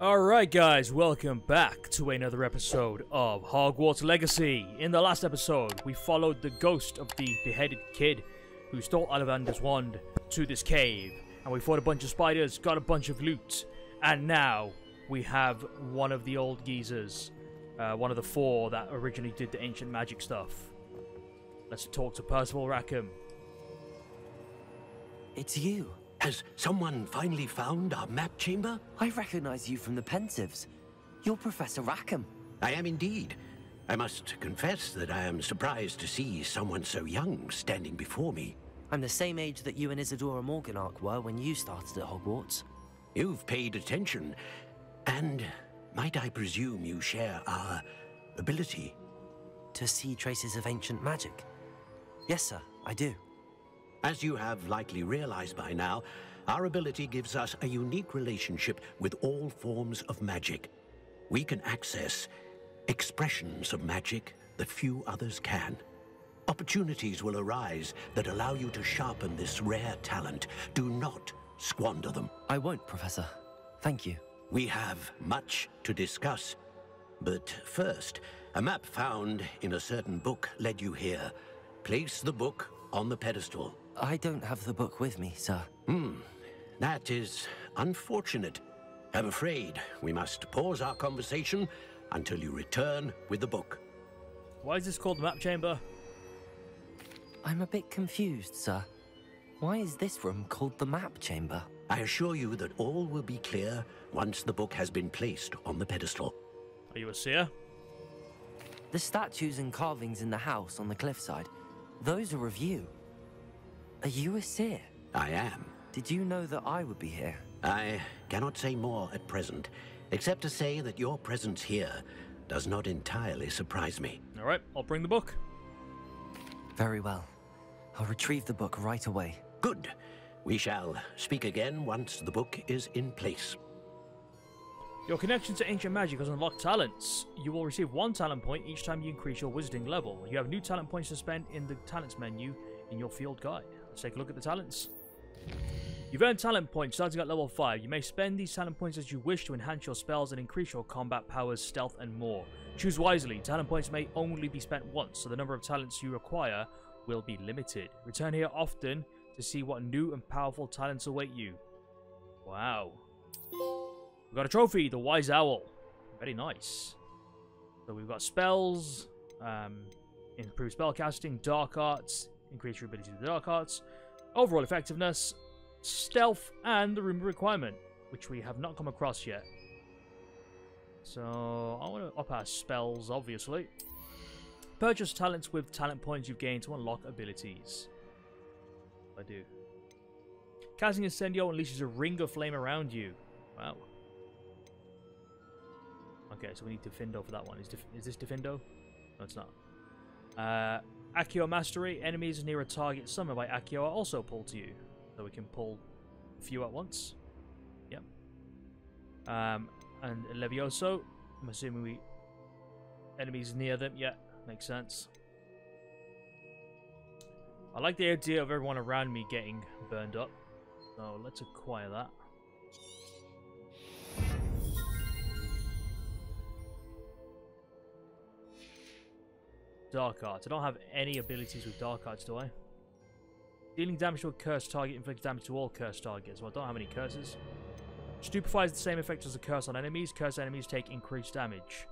Alright guys, welcome back to another episode of Hogwarts Legacy. In the last episode, we followed the ghost of the beheaded kid who stole Ollivander's wand to this cave. And we fought a bunch of spiders, got a bunch of loot. And now, we have one of the old geezers. Uh, one of the four that originally did the ancient magic stuff. Let's talk to Percival Rackham. It's you. Has someone finally found our map chamber? I recognize you from the Pensieves. You're Professor Rackham. I am indeed. I must confess that I am surprised to see someone so young standing before me. I'm the same age that you and Isidora Morganach were when you started at Hogwarts. You've paid attention, and might I presume you share our ability? To see traces of ancient magic? Yes, sir, I do. As you have likely realized by now, our ability gives us a unique relationship with all forms of magic. We can access expressions of magic that few others can. Opportunities will arise that allow you to sharpen this rare talent. Do not squander them. I won't, Professor. Thank you. We have much to discuss. But first, a map found in a certain book led you here. Place the book on the pedestal. I don't have the book with me, sir. Hmm. That is unfortunate. I'm afraid we must pause our conversation until you return with the book. Why is this called the map chamber? I'm a bit confused, sir. Why is this room called the map chamber? I assure you that all will be clear once the book has been placed on the pedestal. Are you a seer? The statues and carvings in the house on the cliffside, those are of you. Are you a seer? I am. Did you know that I would be here? I cannot say more at present, except to say that your presence here does not entirely surprise me. Alright, I'll bring the book. Very well. I'll retrieve the book right away. Good. We shall speak again once the book is in place. Your connection to ancient magic has unlocked talents. You will receive one talent point each time you increase your wizarding level. You have new talent points to spend in the talents menu in your field guide. Let's take a look at the talents. You've earned talent points starting at level 5. You may spend these talent points as you wish to enhance your spells and increase your combat powers, stealth, and more. Choose wisely. Talent points may only be spent once, so the number of talents you require will be limited. Return here often to see what new and powerful talents await you. Wow. We've got a trophy, the Wise Owl. Very nice. So we've got spells, um, improved spellcasting, dark arts, increase your ability to the dark arts, overall effectiveness, stealth, and the room requirement, which we have not come across yet. So I want to up our spells, obviously. Purchase talents with talent points you've gained to unlock abilities. I do. Casting Incendio unleashes a ring of flame around you. Wow. Okay, so we need Diffindo for that one. Is, Dif is this Diffindo? No, it's not. Uh, Accio Mastery. Enemies near a target summoned by Accio are also pulled to you. So we can pull a few at once. Yep. Um, and Levioso. I'm assuming we... Enemies near them. Yeah, makes sense. I like the idea of everyone around me getting burned up. So let's acquire that. Dark Arts. I don't have any abilities with Dark Arts, do I? Dealing damage to a cursed target inflicts damage to all cursed targets. Well, I don't have any curses. Stupefy is the same effect as a curse on enemies. Cursed enemies take increased damage.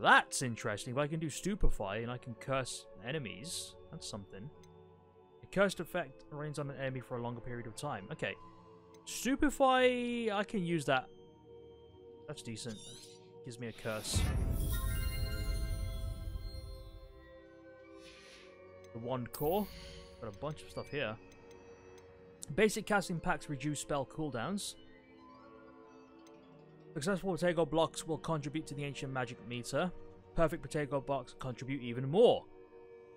That's interesting. If I can do Stupefy and I can curse enemies, that's something. A cursed effect reigns on an enemy for a longer period of time. Okay. Stupefy, I can use that. That's decent. Gives me a curse. The Wand Core. Got a bunch of stuff here. Basic casting packs reduce spell cooldowns. Successful Protego blocks will contribute to the ancient magic meter. Perfect Protego blocks contribute even more.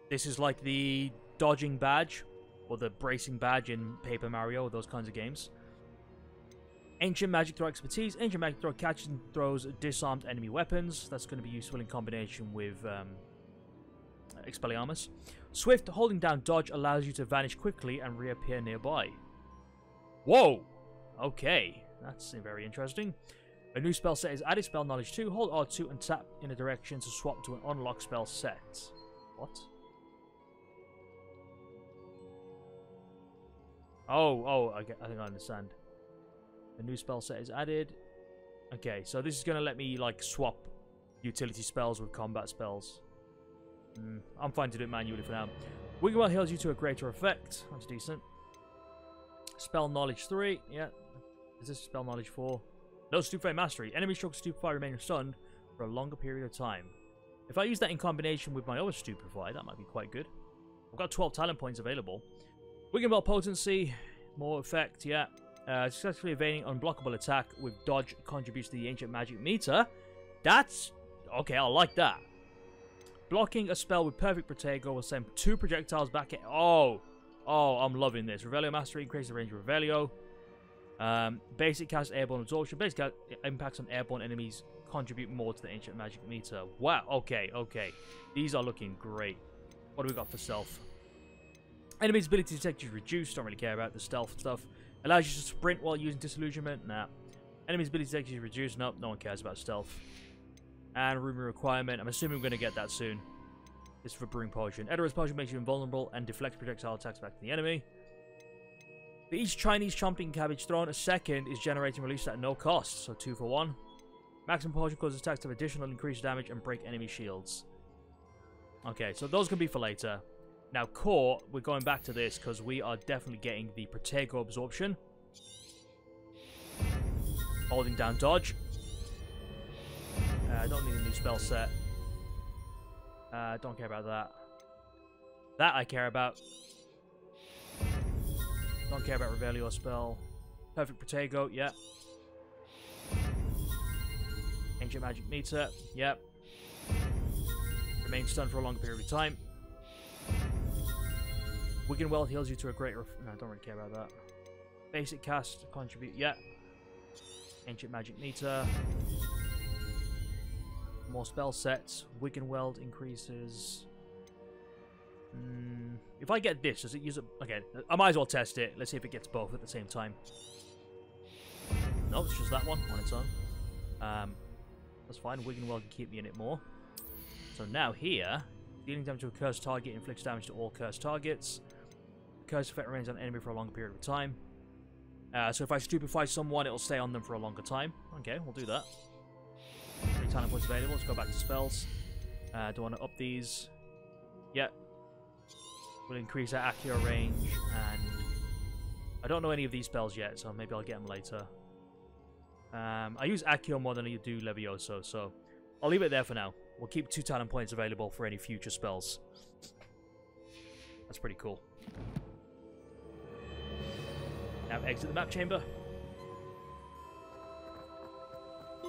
This is like the dodging badge or the bracing badge in Paper Mario, those kinds of games. Ancient Magic Throw expertise. Ancient Magic Throw catches and throws disarmed enemy weapons. That's going to be useful in combination with um, Expelliarmus. Swift holding down dodge allows you to vanish quickly and reappear nearby. Whoa! Okay, that's very interesting. A new spell set is added spell knowledge 2. Hold R2 and tap in a direction to swap to an unlock spell set. What? Oh, oh, I, get, I think I understand. A new spell set is added. Okay, so this is going to let me, like, swap utility spells with combat spells. Mm, I'm fine to do it manually for now. Wiggenweld heals you to a greater effect. That's decent. Spell knowledge 3. Yeah. Is this spell knowledge 4? No stupefy mastery. Enemy struck stupefy remain stunned for a longer period of time. If I use that in combination with my other stupefy, that might be quite good. I've got 12 talent points available. Wiggenweld potency, more effect, yeah. Uh, successfully evading unblockable attack with dodge contributes to the ancient magic meter. That's okay. I like that. Blocking a spell with perfect protego will send two projectiles back at. Oh, oh, I'm loving this. Revelio mastery increases the range of Revelio. Um, basic cast airborne absorption. Basic impacts on airborne enemies contribute more to the ancient magic meter. Wow. Okay. Okay. These are looking great. What do we got for stealth? Enemy's ability to detect is reduced. Don't really care about the stealth stuff. Allows you to sprint while using disillusionment. Nah. Enemy's ability to detect is reduced. Nope. No one cares about stealth. And room of requirement. I'm assuming we're going to get that soon. This is for brewing potion. Edurus potion makes you invulnerable and deflects projectile attacks back to the enemy. For each Chinese chomping cabbage thrown, a second is generated and released at no cost. So two for one. Maxima potion causes attacks to have additional increased damage and break enemy shields. Okay, so those can be for later. Now, core, we're going back to this because we are definitely getting the Protego absorption. Holding down dodge. Uh, I don't need a new spell set. Uh, don't care about that. That I care about. Don't care about Revelio spell. Perfect Protego, yeah. Ancient Magic Meter, yep. Remain stunned for a long period of time. Wiggenweld heals you to a greater... No, I don't really care about that. Basic cast, contribute, yeah. Ancient Magic Meter. More spell sets. Wiggenweld increases... Mm, if I get this, does it use it? Okay, I might as well test it. Let's see if it gets both at the same time. No, it's just that one on its own. Um, that's fine. Wiggenweld can keep me in it more. So now here, dealing damage to a cursed target inflicts damage to all cursed targets. Cursed effect remains on enemy for a longer period of time. Uh, so if I stupefy someone, it'll stay on them for a longer time. Okay, we'll do that. Three talent points available. Let's go back to spells. Uh, do I want to up these? Yep. We'll increase our Accio range, and I don't know any of these spells yet, so maybe I'll get them later. Um, I use Accio more than I do Levioso, so I'll leave it there for now. We'll keep two talent points available for any future spells. That's pretty cool. Now exit the map chamber.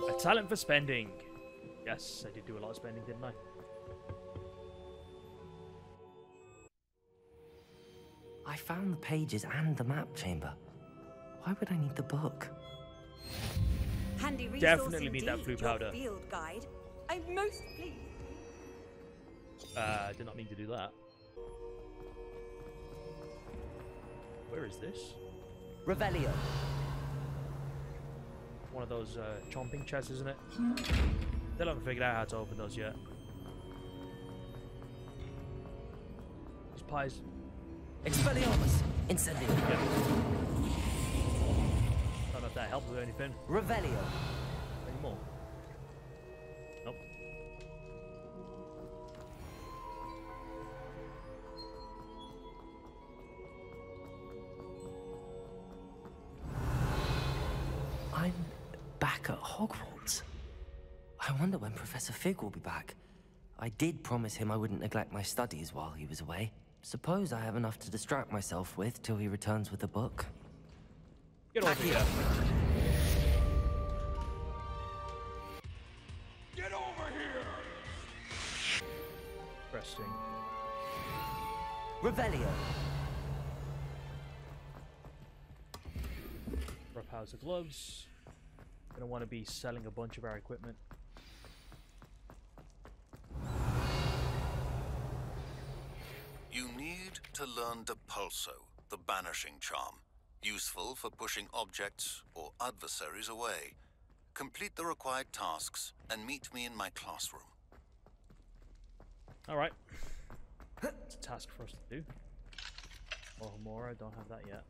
A talent for spending. Yes, I did do a lot of spending, didn't I? I found the pages and the map chamber. Why would I need the book? Handy resource Definitely need indeed, that blue your powder. Field guide. I'm most pleased. Uh, did not mean to do that. Where is this? Revelio. One of those uh, chomping chests, isn't it? Still haven't figured out how to open those yet. These pies. Expelliarmus. Incendio. Yeah. Don't know if that helps with anything. Revelio. Any more? Fig will be back. I did promise him I wouldn't neglect my studies while he was away. Suppose I have enough to distract myself with till he returns with the book. Get over here. Get over here! Interesting. Revelio. Rough house of gloves. Gonna want to be selling a bunch of our equipment. To learn Depulso, the banishing charm, useful for pushing objects or adversaries away. Complete the required tasks and meet me in my classroom. Alright. It's a task for us to do. Oh, Mora, don't have that yet.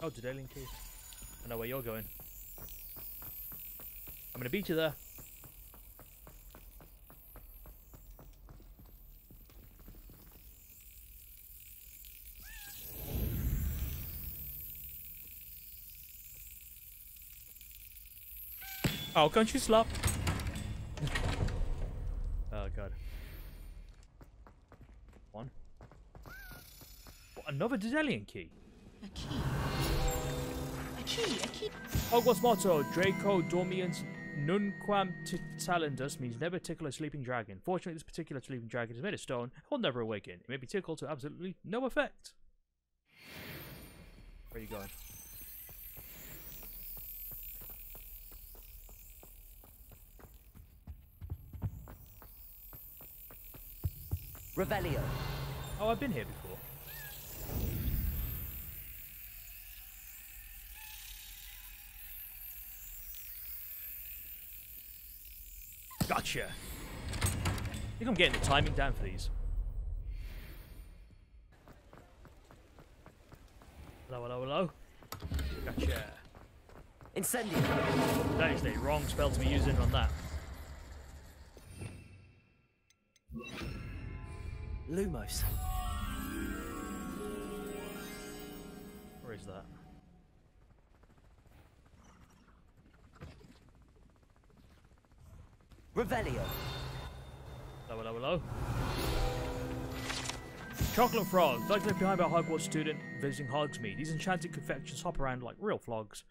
Oh, Daedalian Key. I know where you're going. I'm gonna beat you there. Oh, can't you slap? oh god. One. What, another Daedalian key? A key. A key, a key. Hogwarts motto, Draco Dormiens Nunquam Titillandus means never tickle a sleeping dragon. Fortunately, this particular sleeping dragon is made of stone and will never awaken. It may be tickled to absolutely no effect. Where are you going? Revelio. Oh, I've been here before. Gotcha. I think I'm getting the timing down for these. Hello, hello, hello. Gotcha. Incendio. That is the wrong spell to be using on that. Lumos. Where is that? Revelio. Hello, hello, hello. Chocolate frogs, like left behind by a Hogwarts student visiting Hogsmeade. These enchanted confections hop around like real frogs,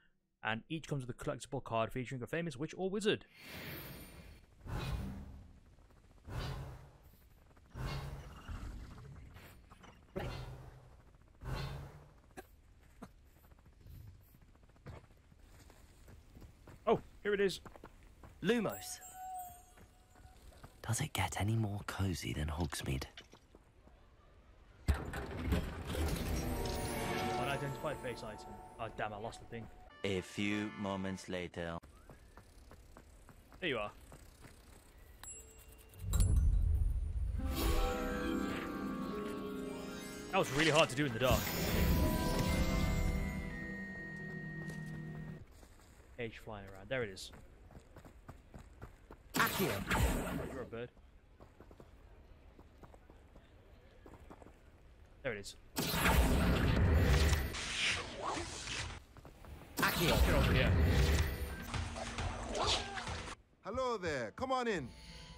and each comes with a collectible card featuring a famous witch or wizard. Oh, here it is. Lumos. Does it get any more cozy than Hogsmeade? Unidentified face item. Oh, damn, I lost the thing. A few moments later. There you are. That was really hard to do in the dark. Page flying around. There it is. You're a bird. There it is. Get over here. Hello there. Come on in.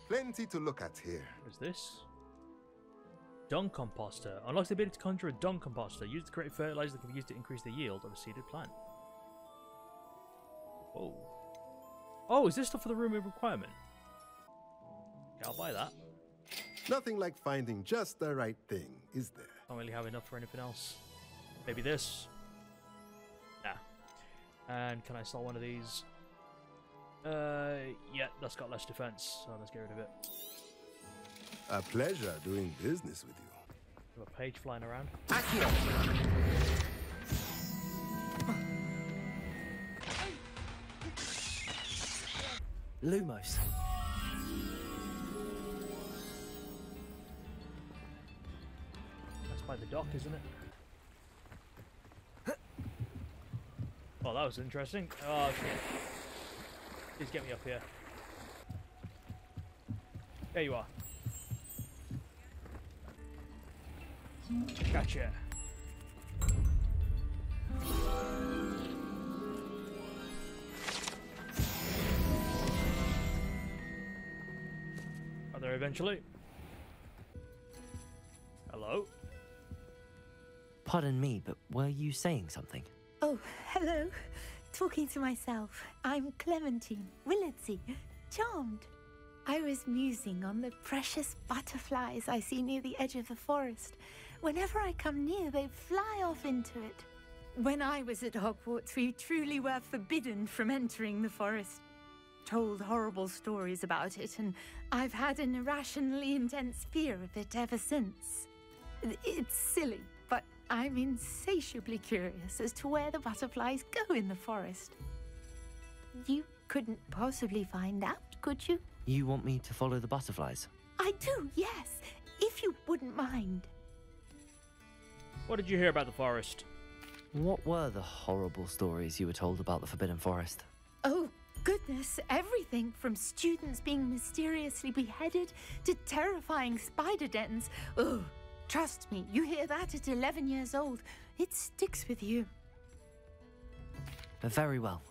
Plenty to look at here. What is this? Dung composter. Unlocks the ability to conjure a dung composter. Use to create fertilizer that can be used to increase the yield of a seeded plant. Oh. Oh, is this stuff for the room of requirement? Okay, I'll buy that. Nothing like finding just the right thing, is there? Don't really have enough for anything else. Maybe this. Nah. And can I sell one of these? Uh, yeah, that's got less defense, so let's get rid of it. A pleasure doing business with you. Have a page flying around. Accio. Lumos. That's by the dock, isn't it? Well, that was interesting. Oh, shit. Please get me up here. There you are. Gotcha. Eventually? Hello? Pardon me, but were you saying something? Oh, hello. Talking to myself. I'm Clementine Willardsey. Charmed. I was musing on the precious butterflies I see near the edge of the forest. Whenever I come near, they fly off into it. When I was at Hogwarts, we truly were forbidden from entering the forest. Told horrible stories about it, and I've had an irrationally intense fear of it ever since. It's silly, but I'm insatiably curious as to where the butterflies go in the forest. You couldn't possibly find out, could you? You want me to follow the butterflies? I do, yes. If you wouldn't mind. What did you hear about the forest? What were the horrible stories you were told about the Forbidden Forest? Goodness, everything from students being mysteriously beheaded to terrifying spider dens. Oh, trust me, you hear that at 11 years old, it sticks with you. Very well.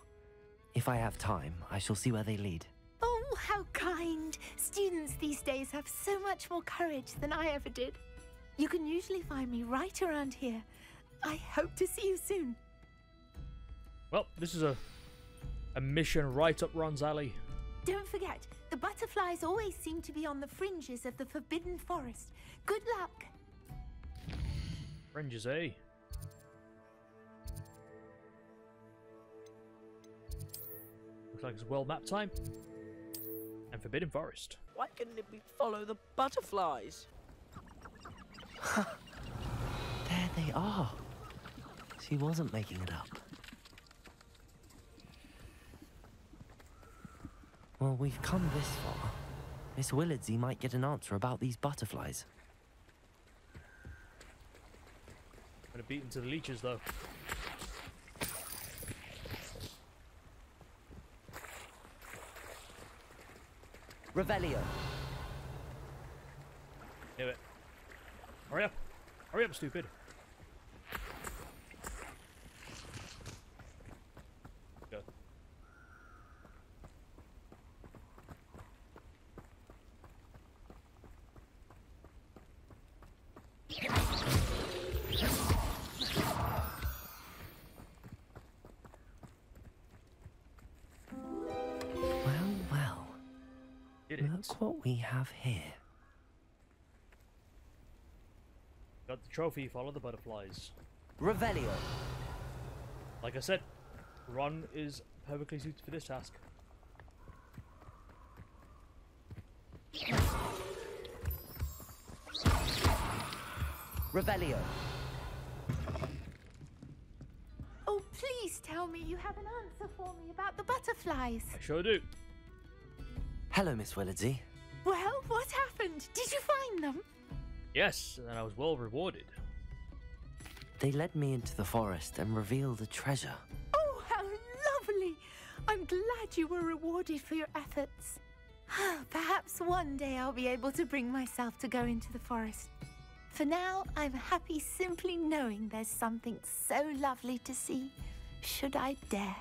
If I have time, I shall see where they lead. Oh, how kind. Students these days have so much more courage than I ever did. You can usually find me right around here. I hope to see you soon. Well, this is a a mission right up Ron's alley. Don't forget, the butterflies always seem to be on the fringes of the Forbidden Forest. Good luck. Fringes, eh? Looks like it's well map time. And Forbidden Forest. Why couldn't it be follow the butterflies? there they are. She wasn't making it up. Well, we've come this far. Miss Willardsey might get an answer about these butterflies. Gonna beat into the leeches though. Revelio. Do it. Hurry up. Hurry up, stupid. Have here. Got the trophy, follow the butterflies. Revelio. Like I said, Ron is perfectly suited for this task. Revelio. Oh, please tell me you have an answer for me about the butterflies. I sure do. Hello, Miss Willardsey. Well, what happened? Did you find them? Yes, and I was well rewarded. They led me into the forest and revealed a treasure. Oh, how lovely! I'm glad you were rewarded for your efforts. Perhaps one day I'll be able to bring myself to go into the forest. For now, I'm happy simply knowing there's something so lovely to see, should I dare.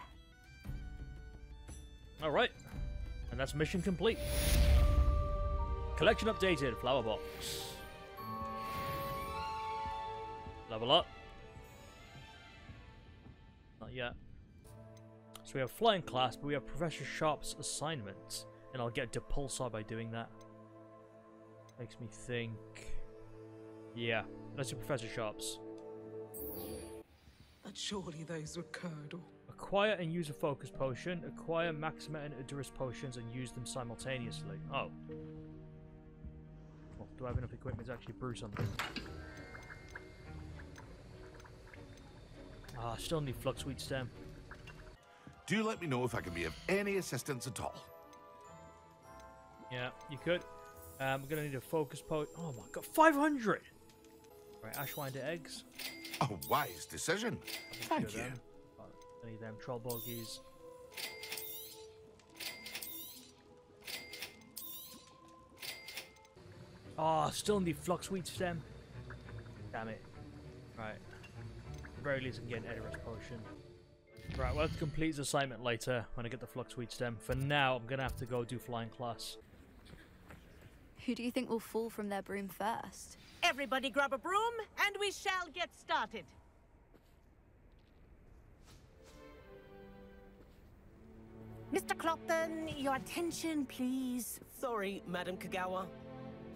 Alright, and that's mission complete. Collection updated, flower box. Level up. Not yet. So we have flying class, but we have Professor Sharp's assignment. And I'll get Depulso by doing that. Makes me think... Yeah, let's do Professor Sharp's. But surely those were curdle. Acquire and use a focus potion. Acquire Maxima and Edurus potions and use them simultaneously. Oh. Do I have enough equipment to actually brew something? Ah, still need Fluxweed Stem. Do let me know if I can be of any assistance at all. Yeah, you could. Um, we're gonna need a focus potion. Oh my god, 500! Right, Ashwinder eggs. A wise decision. Thank you. um, I need them troll bogies. Oh, still need fluxweed stem. Damn it. Right. At the very least, I can get an Edurus potion. Right, we'll have to complete this assignment later when I get the fluxweed stem. For now, I'm gonna have to go do flying class. Who do you think will fall from their broom first? Everybody grab a broom, and we shall get started. Mr. Clopton, your attention, please. Sorry, Madam Kogawa.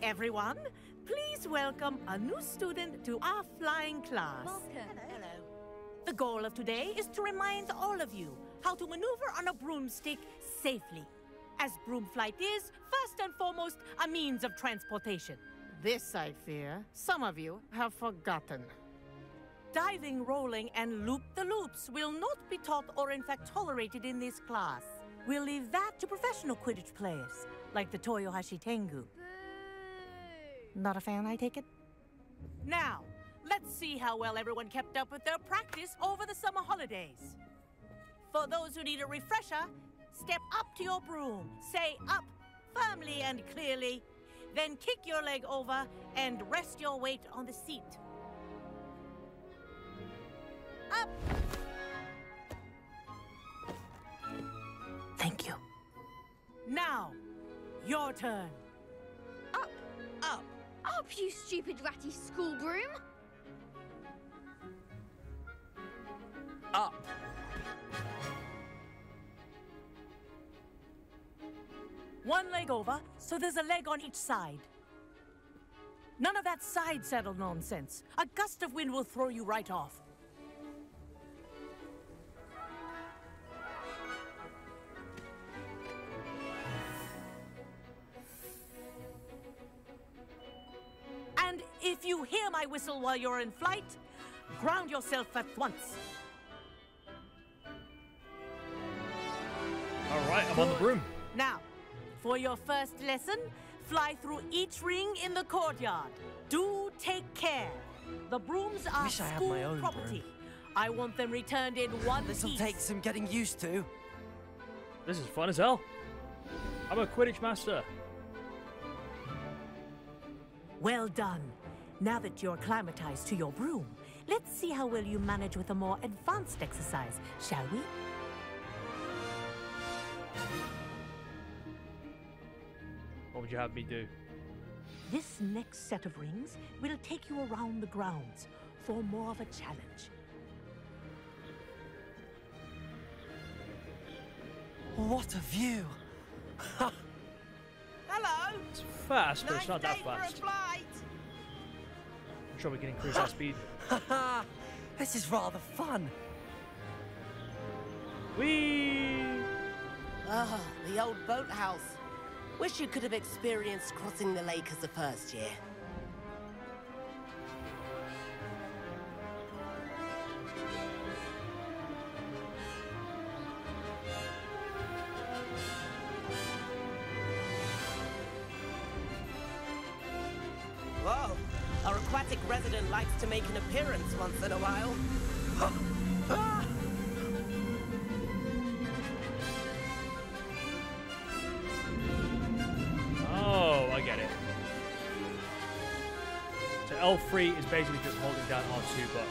Everyone, please welcome a new student to our flying class. Welcome. Hello. The goal of today is to remind all of you how to maneuver on a broomstick safely. As broom flight is, first and foremost, a means of transportation. This, I fear, some of you have forgotten. Diving, rolling, and loop-the-loops will not be taught or in fact tolerated in this class. We'll leave that to professional Quidditch players, like the Toyohashi Tengu. Not a fan, I take it? Now, let's see how well everyone kept up with their practice over the summer holidays. For those who need a refresher, step up to your broom, say up firmly and clearly, then kick your leg over and rest your weight on the seat. Up! Thank you. Now, your turn. Up! You stupid ratty school broom! Up. One leg over, so there's a leg on each side. None of that side saddle nonsense. A gust of wind will throw you right off. If you hear my whistle while you're in flight, ground yourself at once. All right, I'm on the broom. Now, for your first lesson, fly through each ring in the courtyard. Do take care. The brooms are Wish I had school my own property. broom. I want them returned in one This'll piece. take some getting used to. This is fun as hell. I'm a Quidditch master. Well done. Now that you're acclimatized to your broom, let's see how well you manage with a more advanced exercise, shall we? What would you have me do? This next set of rings will take you around the grounds for more of a challenge. What a view! Hello. It's fast, but it's not that Nice for a fast. Flight. I'm sure we can increase our speed. Haha! this is rather fun. Whee! Ah, the old boathouse. Wish you could have experienced crossing the lake as a first year. L3 is basically just holding down R2, but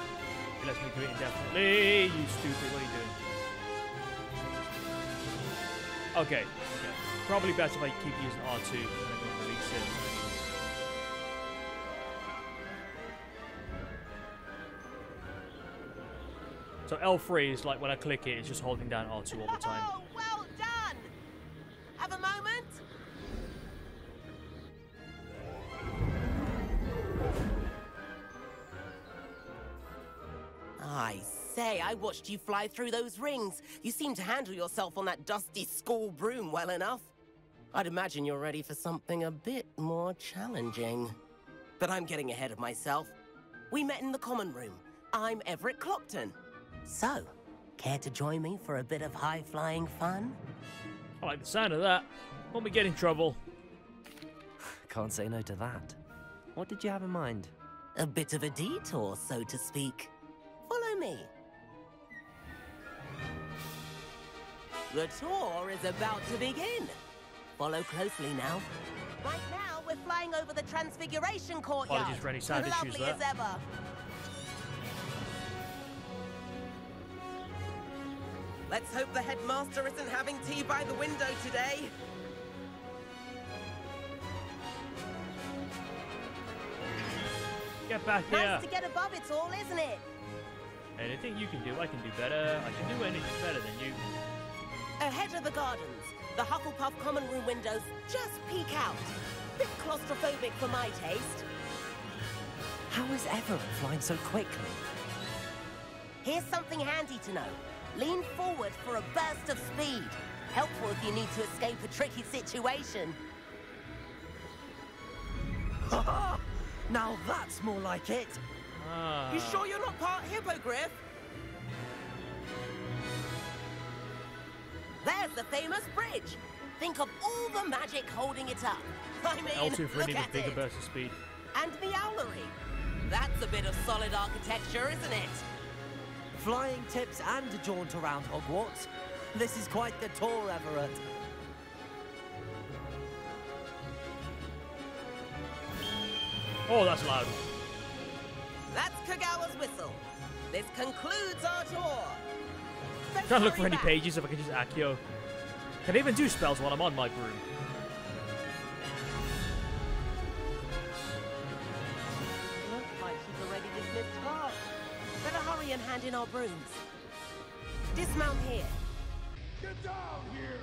it lets me do it indefinitely. You stupid, what are you doing? Okay, okay. Probably best if I keep using R2 and then release it. So L3 is like when I click it, it's just holding down R2 all the time. Watched you fly through those rings. You seem to handle yourself on that dusty school broom well enough. I'd imagine you're ready for something a bit more challenging. But I'm getting ahead of myself. We met in the common room. I'm Everett Clopton. So, care to join me for a bit of high-flying fun? I like the sound of that. Won't we get in trouble? Can't say no to that. What did you have in mind? A bit of a detour, so to speak. Follow me. The tour is about to begin. Follow closely now. Right now, we're flying over the Transfiguration Courtyard. Apologies for any sound issues Lovely there. as ever. Let's hope the headmaster isn't having tea by the window today. Get back here. Nice to get above it all, isn't it? Anything you can do, I can do better. I can do anything better than you. Ahead of the gardens, the Hufflepuff common room windows just peek out. Bit claustrophobic for my taste. How is Everett flying so quickly? Here's something handy to know. Lean forward for a burst of speed. Helpful if you need to escape a tricky situation. now that's more like it. Ah. You sure you're not part hippogriff? There's the famous bridge. Think of all the magic holding it up. I mean, L2 for look any at bigger it. burst of speed. And the owlery. That's a bit of solid architecture, isn't it? Flying tips and a jaunt around Hogwarts. This is quite the tour, Everett. Oh, that's loud. That's Kogawa's whistle. This concludes our tour. I'm trying to look for any pages if I can just Accio. Can I even do spells while I'm on my broom? Looks like she's already dismissed class. Better hurry and hand in our brooms. Dismount here. Get down here!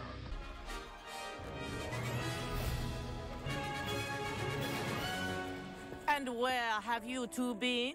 And where have you two been?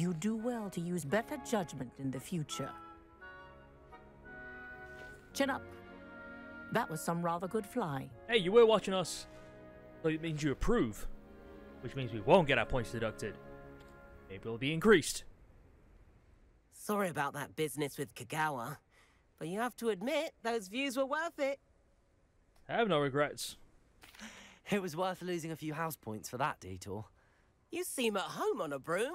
you do well to use better judgment in the future. Chin up. That was some rather good fly. Hey, you were watching us. So it means you approve. Which means we won't get our points deducted. Maybe it'll be increased. Sorry about that business with Kogawa. But you have to admit, those views were worth it. I have no regrets. It was worth losing a few house points for that detour. You seem at home on a broom.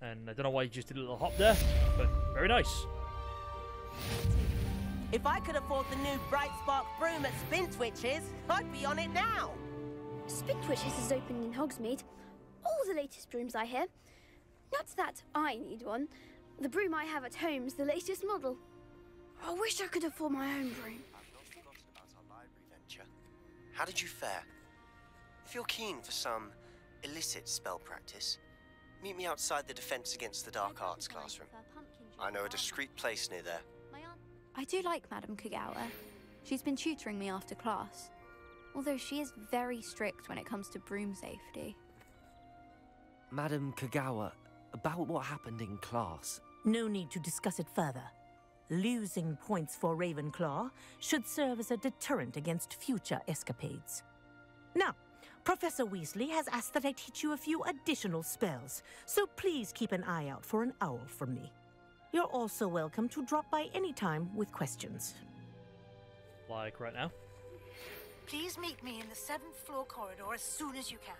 And I don't know why you just did a little hop there, but very nice. If I could afford the new Bright Spark broom at Spintwitches, I'd be on it now. Spintwitches is open in Hogsmeade. All the latest brooms, I hear. Not that I need one. The broom I have at home is the latest model. I wish I could afford my own broom. venture. How did you fare? If you're keen for some illicit spell practice, meet me outside the Defense Against the Dark Arts classroom. I know a discreet place near there. I do like Madame Kogawa. She's been tutoring me after class. Although she is very strict when it comes to broom safety. Madam Kogawa, about what happened in class. No need to discuss it further. Losing points for Ravenclaw should serve as a deterrent against future escapades. Now, Professor Weasley has asked that I teach you a few additional spells, so please keep an eye out for an owl from me. You're also welcome to drop by any time with questions. Like right now. Please meet me in the seventh floor corridor as soon as you can.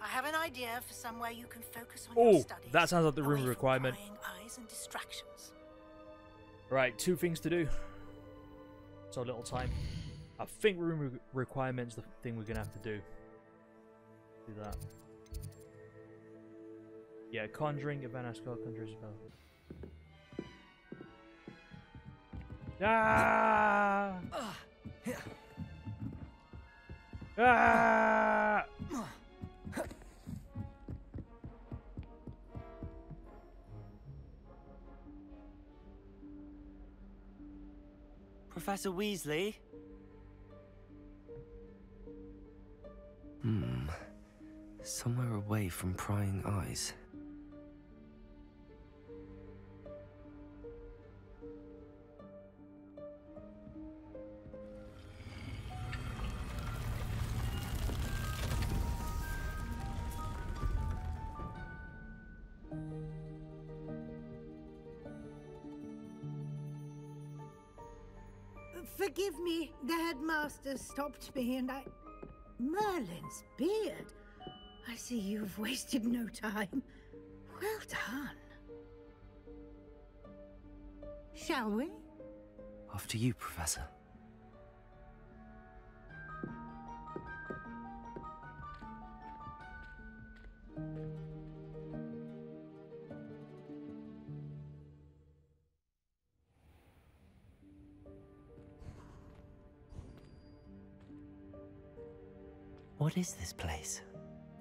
I have an idea for somewhere you can focus on your Oh, studies. that sounds like the room requirement. prying eyes and distractions. Right, two things to do. So little time. I think room re requirement's the thing we're gonna have to do. Do that. Yeah, conjuring, Evanesco, conjure spell. Ah! Ah! Professor Weasley? Somewhere away from prying eyes. Forgive me, the headmaster stopped me and I. Merlin's beard. I see you've wasted no time. Well done. Shall we? After you, Professor. What is this place?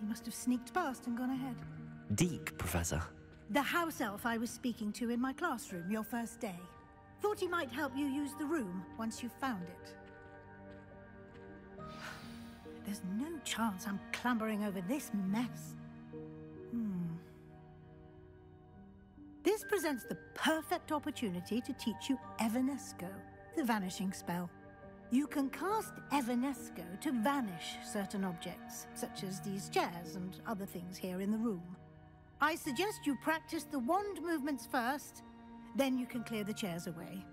He must have sneaked past and gone ahead. Deek, Professor. The house elf I was speaking to in my classroom your first day. Thought he might help you use the room once you've found it. There's no chance I'm clambering over this mess. Hmm. This presents the perfect opportunity to teach you Evanesco, the vanishing spell. You can cast Evanesco to vanish certain objects, such as these chairs and other things here in the room. I suggest you practice the wand movements first, then you can clear the chairs away.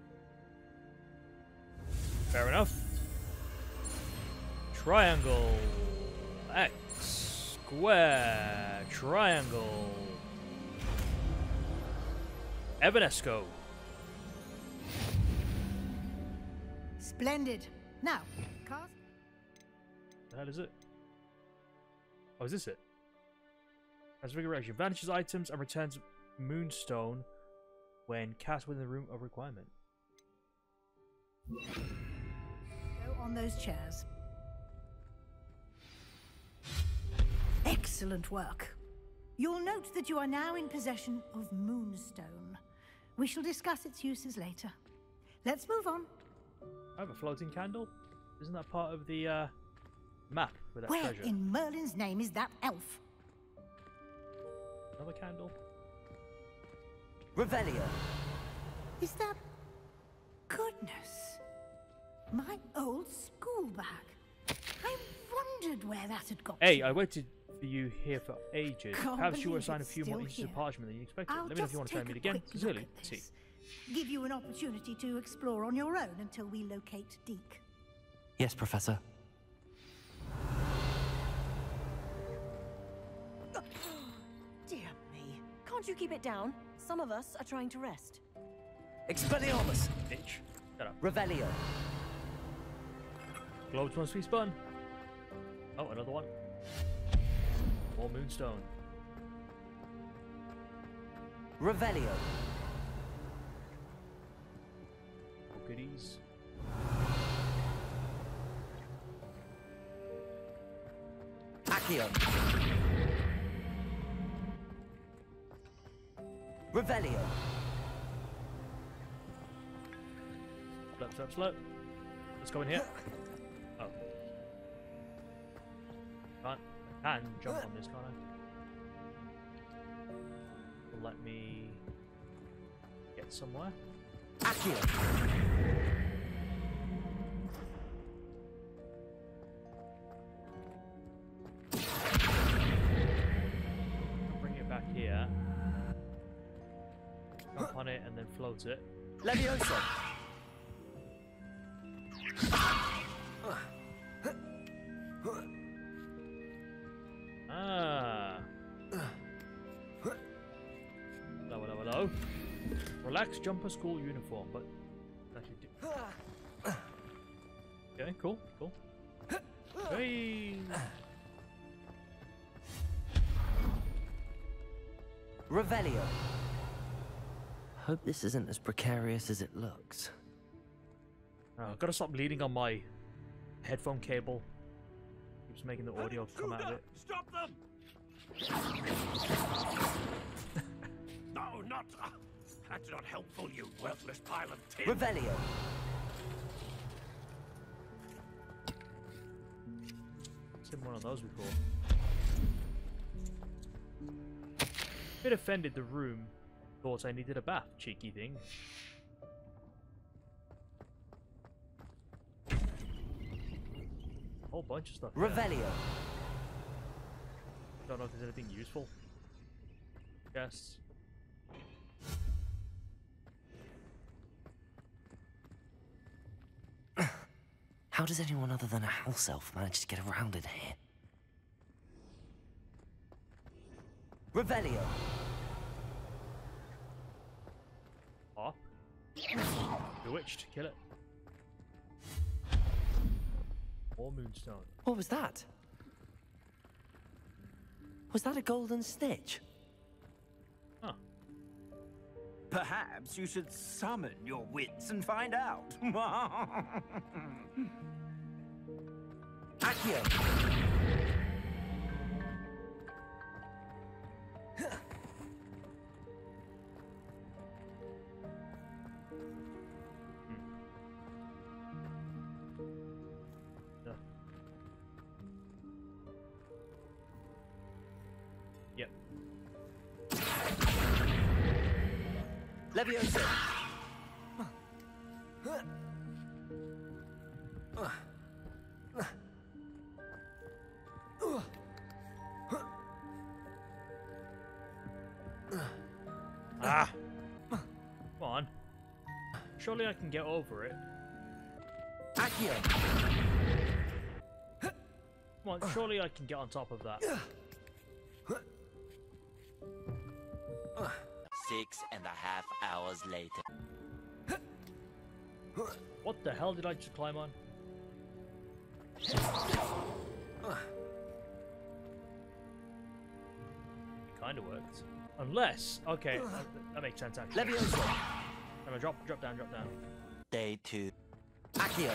Fair enough. Triangle. X. Square. Triangle. Evanesco. Splendid. Now, cast. The hell is it? Oh, is this it? Transfiguration. Vanishes items and returns Moonstone when cast within the room of requirement. Go on those chairs. Excellent work. You'll note that you are now in possession of Moonstone. We shall discuss its uses later. Let's move on. I have a floating candle. Isn't that part of the uh, map with that Where treasure? in Merlin's name is that elf? Another candle. Revelio. Is that. Goodness. My old school bag. I wondered where that had got Hey. I waited for you here for ages. Can't Perhaps you were assigned a few more inches of parchment than you expected. I'll Let me know if you want to try meet again. Sincerely, T. this. Give you an opportunity to explore on your own until we locate Deek. Yes, Professor. Dear me. Can't you keep it down? Some of us are trying to rest. Expelliarmus. Bitch. Shut up. Revelio. Globes must be spun. Oh, another one. More moonstone. Revelio. Goodies. Accio. Revelio. Slope, slope, slope. Let's go in here. Oh. Can't. I can jump on this, can't I? Let me get somewhere. Accio. Float it. Levioso. Ah. Hello, hello, hello. Relax jumper school uniform, but. Okay, cool, cool. Hey. Revelio. Hope this isn't as precarious as it looks. Oh, I've got to stop leaning on my headphone cable. Keeps making the audio come out of it. Stop them! no, not. Uh, that's not helpful, you worthless pile of tin. Revelio. Seen one of those before. Bit offended the room thought I needed a bath, cheeky thing. Whole bunch of stuff. there. Revelio. Don't know if there's anything useful. Yes. How does anyone other than a house elf manage to get around in here? Revelio. Ah. Bewitched. Kill it. More moonstone. What was that? Was that a golden snitch? Huh. Perhaps you should summon your wits and find out. Accio. Leviosa. Ah! Come on. Surely I can get over it. Accio. Come on, surely I can get on top of that. Six and a half hours later. What the hell did I just climb on? It kind of worked. Unless, okay, that, that makes sense actually. Leviosa. I'm gonna drop, drop down, drop down. Day two. Accio.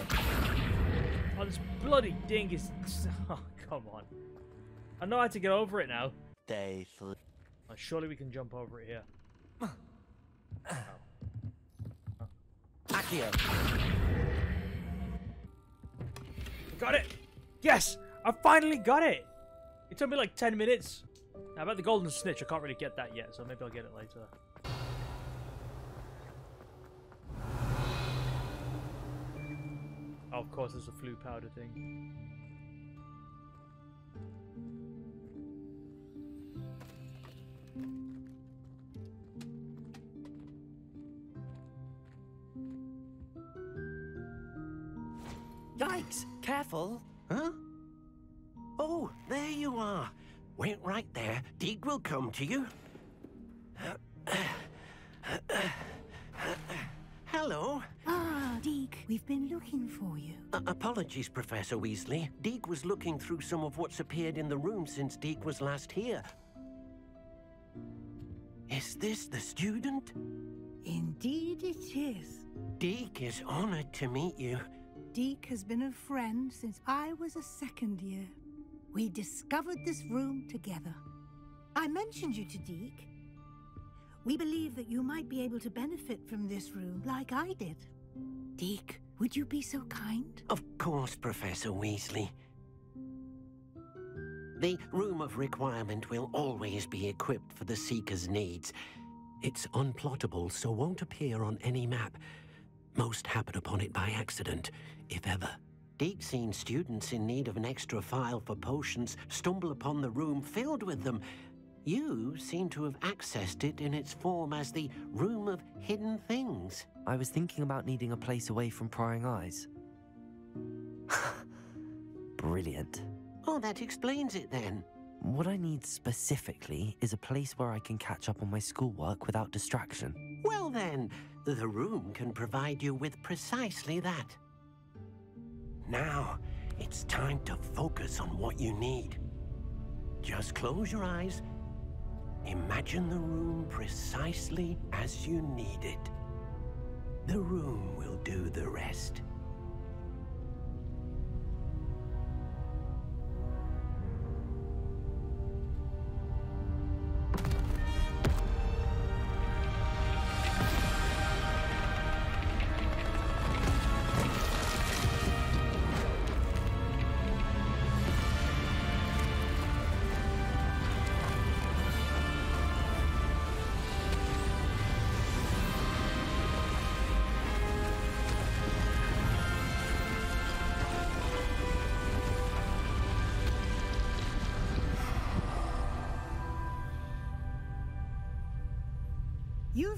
Oh, this bloody ding is. Oh, come on. I know how to get over it now. Day three. Oh, surely we can jump over it here. Accio. Got it! Yes! I finally got it! It took me like 10 minutes. Now, about the golden snitch, I can't really get that yet, so maybe I'll get it later. Oh, of course, there's a Floo powder thing. Yikes! Careful! Huh? Oh, there you are. Wait right there. Deek will come to you. Hello. Ah, Deek, we've been looking for you. Uh, apologies, Professor Weasley. Deek was looking through some of what's appeared in the room since Deek was last here. Is this the student? Indeed it is. Deek is honored to meet you. Deek has been a friend since I was a second year. We discovered this room together. I mentioned you to Deek. We believe that you might be able to benefit from this room like I did. Deek, would you be so kind? Of course, Professor Weasley. The Room of Requirement will always be equipped for the Seeker's needs. It's unplottable, so won't appear on any map. Most happen upon it by accident, if ever. Deek seen students in need of an extra file for potions stumble upon the room filled with them. You seem to have accessed it in its form as the Room of Hidden Things. I was thinking about needing a place away from prying eyes. Brilliant. Oh, that explains it then. What I need specifically is a place where I can catch up on my schoolwork without distraction. Well then, the room can provide you with precisely that. Now, it's time to focus on what you need. Just close your eyes. Imagine the room precisely as you need it. The room will do the rest.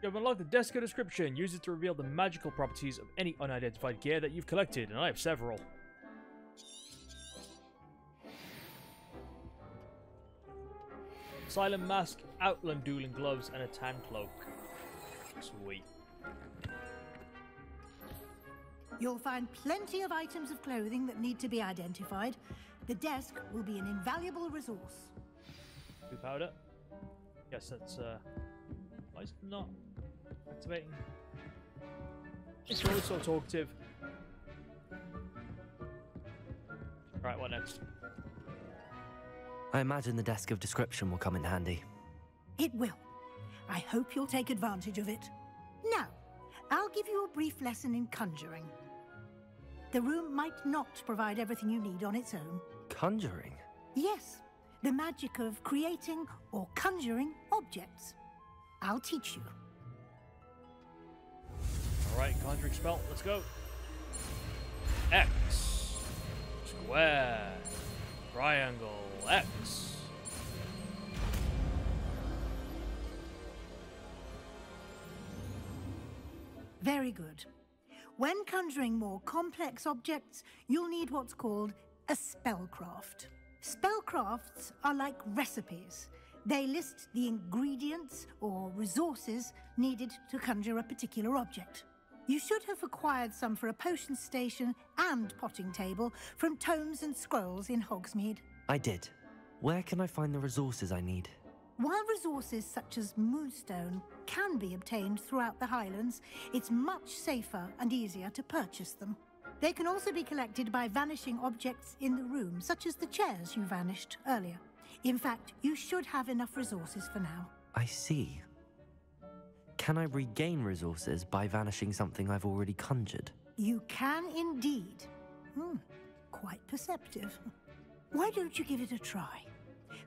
You have unlocked the desk of description. Use it to reveal the magical properties of any unidentified gear that you've collected, and I have several. Silent mask, outland dueling gloves, and a tan cloak. Sweet. You'll find plenty of items of clothing that need to be identified. The desk will be an invaluable resource. Blue powder. Guess that's uh why is it not activating? It's always so talkative. Right, what next? I imagine the desk of description will come in handy. It will. I hope you'll take advantage of it. Now, I'll give you a brief lesson in conjuring. The room might not provide everything you need on its own. Conjuring? Yes, the magic of creating or conjuring objects. I'll teach you. Alright, conjuring spell, let's go. X. Square. Triangle. X. Very good. When conjuring more complex objects, you'll need what's called a spellcraft. Spellcrafts are like recipes. They list the ingredients or resources needed to conjure a particular object. You should have acquired some for a potion station and potting table from tomes and scrolls in Hogsmeade. I did. Where can I find the resources I need? While resources such as moonstone can be obtained throughout the Highlands, it's much safer and easier to purchase them. They can also be collected by vanishing objects in the room, such as the chairs you vanished earlier. In fact, you should have enough resources for now. I see. Can I regain resources by vanishing something I've already conjured? You can indeed. Hmm, quite perceptive. Why don't you give it a try?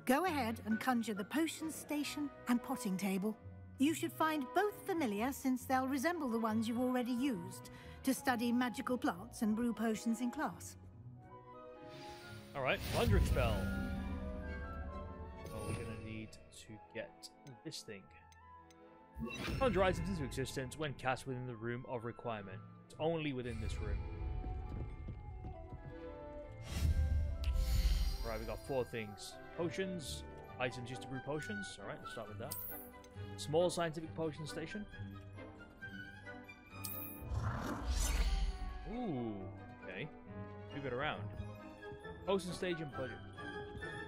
Go ahead and conjure the potion station and potting table. You should find both familiar since they'll resemble the ones you've already used to study magical plants and brew potions in class. Alright, conjuring spell. Oh, we're gonna need to get this thing. Conjure items into existence when cast within the room of requirement. It's only within this room. Right, we got four things. Potions, items used to brew potions. Alright, let's start with that. Small scientific potion station. Ooh, okay. Move it around. Potion stage and budget.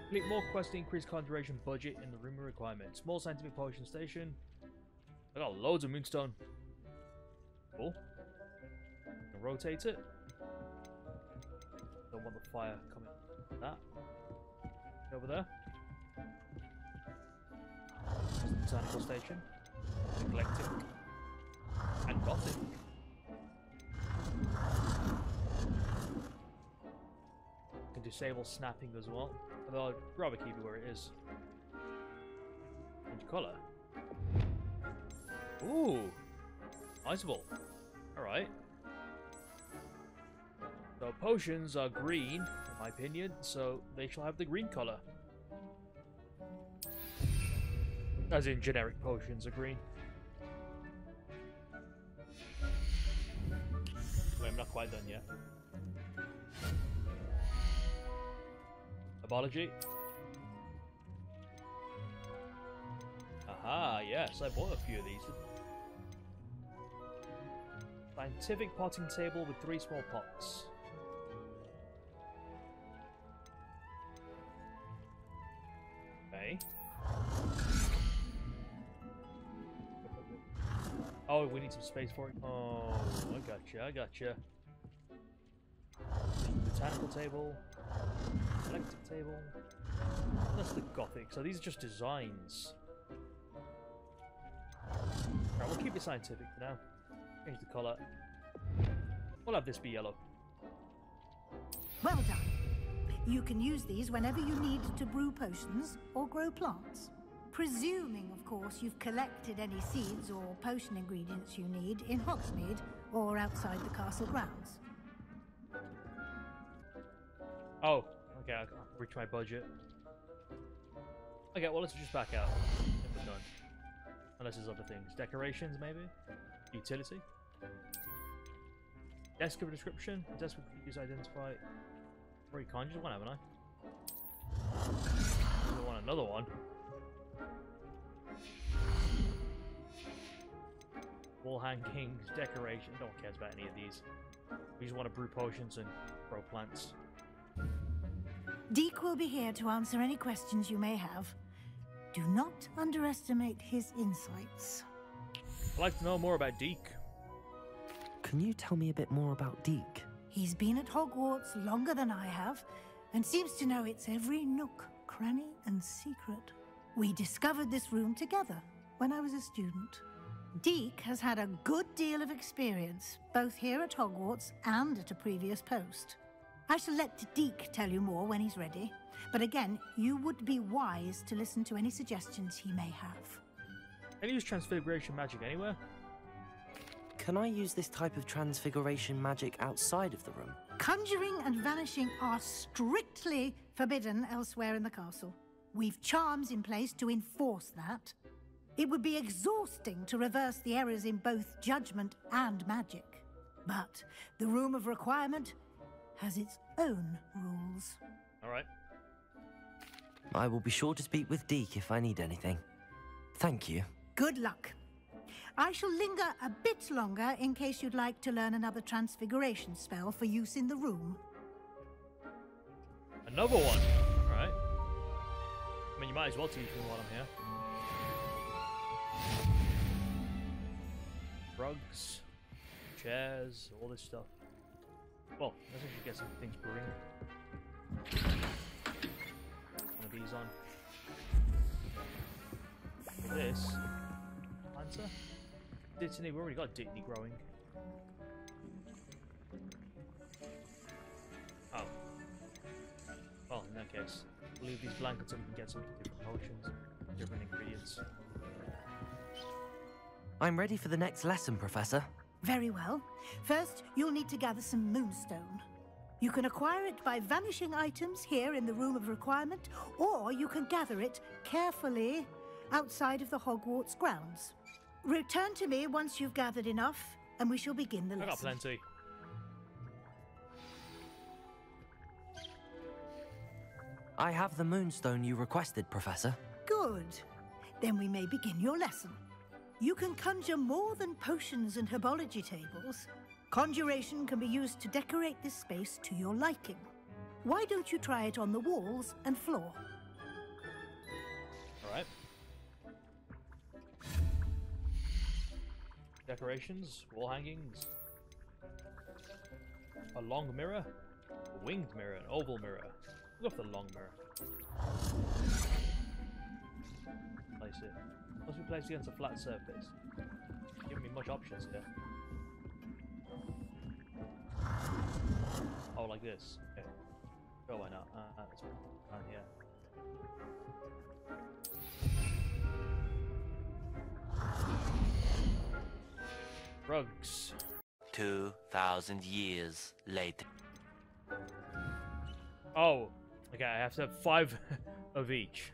Complete more quests to increase conjuration budget in the room of requirement. Small scientific potion station. I got loads of moonstone. Cool. Can rotate it. Don't want the fire coming. That. Over there. Botanical station. Eclectic. And Gothic. Can disable snapping as well. Although I'd rather keep it where it is. Change colour. Ooh! Ice ball. Alright. The potions are green, in my opinion, so they shall have the green colour. As in generic potions are green. Wait, I'm not quite done yet. Apology. Aha, yes, I bought a few of these. Scientific potting table with three small pots. Okay. Oh, we need some space for it. Oh, I gotcha, I gotcha. Botanical table. Table. That's the gothic, so these are just designs. Right, we'll keep it scientific for now. Change the colour. We'll have this be yellow. Well done. You can use these whenever you need to brew potions or grow plants. Presuming, of course, you've collected any seeds or potion ingredients you need in Hogsmeade or outside the castle grounds. Oh, okay, I will reach my budget. Okay, well, let's just back out. If we're done. Unless there's other things. Decorations, maybe? Utility? Desk of a description? Desk with use identify. Three conjures one, haven't I? I want another one. Wall hangings, decoration. No one cares about any of these. We just want to brew potions and grow plants. Deek will be here to answer any questions you may have. Do not underestimate his insights. I'd like to know more about Deek. Can you tell me a bit more about Deek? He's been at Hogwarts longer than I have, and seems to know its every nook, cranny, and secret. We discovered this room together when I was a student. Deek has had a good deal of experience, both here at Hogwarts and at a previous post. I shall let Deek tell you more when he's ready, but again, you would be wise to listen to any suggestions he may have. Can you use transfiguration magic anywhere? Can I use this type of transfiguration magic outside of the room? Conjuring and vanishing are strictly forbidden elsewhere in the castle. We've charms in place to enforce that. It would be exhausting to reverse the errors in both judgment and magic. But the Room of Requirement has its own rules. Alright. I will be sure to speak with Deek if I need anything. Thank you. Good luck. I shall linger a bit longer in case you'd like to learn another transfiguration spell for use in the room. Another one? Alright. I mean, you might as well teach me while I'm here. Rugs, chairs, all this stuff. Well, let's actually get some things brewing. One of these on. This. Answer? Dittany, we already got Dittany growing. Oh. Well, in that case, we'll leave these blankets and we can get some different potions, different ingredients. I'm ready for the next lesson, Professor. Very well. First, you'll need to gather some moonstone. You can acquire it by vanishing items here in the Room of Requirement, or you can gather it carefully outside of the Hogwarts grounds. Return to me once you've gathered enough, and we shall begin the I lesson. got plenty. I have the moonstone you requested, Professor. Good. Then we may begin your lesson. You can conjure more than potions and herbology tables. Conjuration can be used to decorate this space to your liking. Why don't you try it on the walls and floor? Alright. Decorations, wall hangings. A long mirror, a winged mirror, an oval mirror. Go for the long mirror. Place it. Must be placed against a flat surface. Giving me much options here. Oh, like this. Okay. Go, why not? Uh, it's down here. Rugs. 2,000 years later. Oh, okay. I have to have five of each.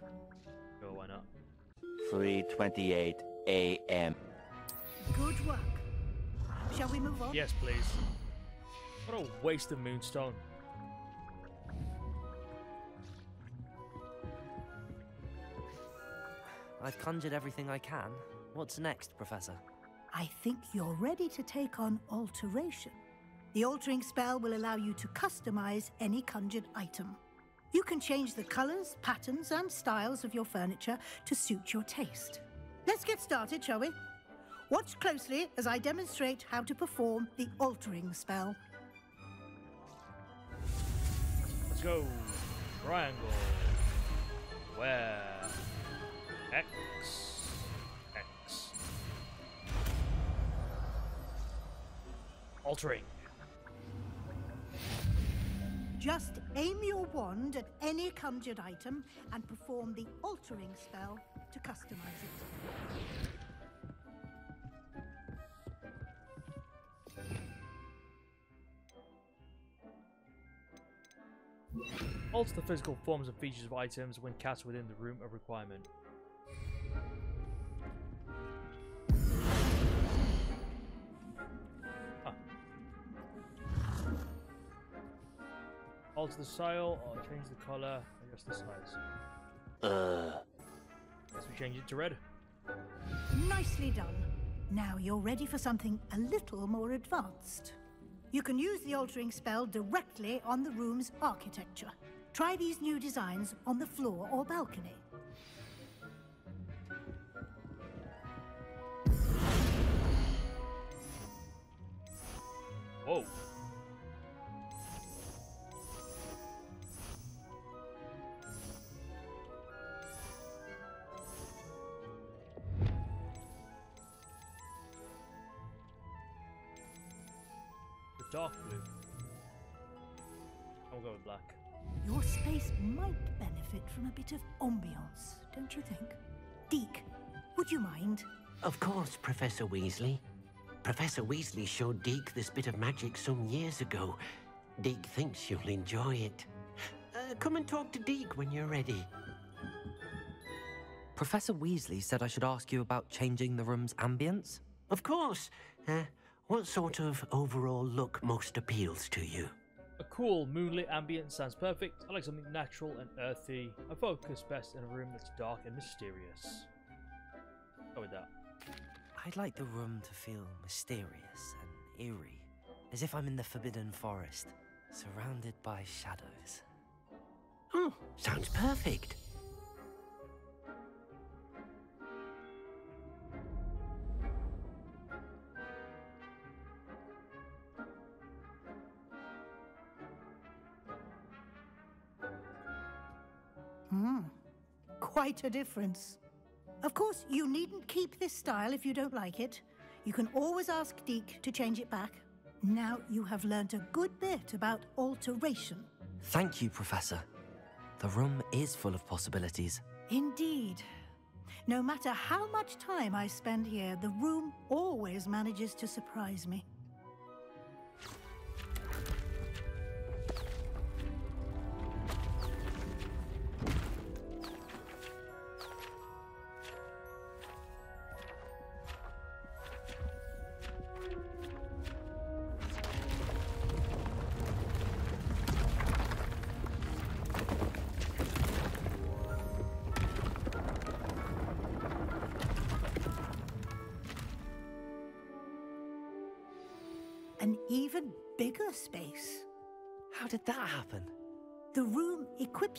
Go, why not? 3:28 a.m. Good work. Shall we move on? Yes, please. What a waste of moonstone. I've conjured everything I can. What's next, Professor? I think you're ready to take on alteration. The altering spell will allow you to customize any conjured item. You can change the colors, patterns, and styles of your furniture to suit your taste. Let's get started, shall we? Watch closely as I demonstrate how to perform the altering spell. Let's go. Triangle. Where? X. X. Altering. Just aim your wand at any conjured item and perform the altering spell to customize it. Alter the physical forms and features of items when cast within the room of requirement. Alter the style or change the color, adjust the size. Uh. Guess we change it to red. Nicely done. Now you're ready for something a little more advanced. You can use the altering spell directly on the room's architecture. Try these new designs on the floor or balcony. Whoa. Don't you think? Deek, would you mind? Of course, Professor Weasley. Professor Weasley showed Deek this bit of magic some years ago. Deek thinks you'll enjoy it. Uh, come and talk to Deek when you're ready. Professor Weasley said I should ask you about changing the room's ambience? Of course. Uh, what sort of overall look most appeals to you? A cool moonlit ambience sounds perfect. I like something natural and earthy. I focus best in a room that's dark and mysterious. Go with that. I'd like the room to feel mysterious and eerie, as if I'm in the Forbidden Forest, surrounded by shadows. Oh, sounds perfect. Quite a difference. Of course, you needn't keep this style if you don't like it. You can always ask Deek to change it back. Now you have learnt a good bit about alteration. Thank you, Professor. The room is full of possibilities. Indeed. No matter how much time I spend here, the room always manages to surprise me.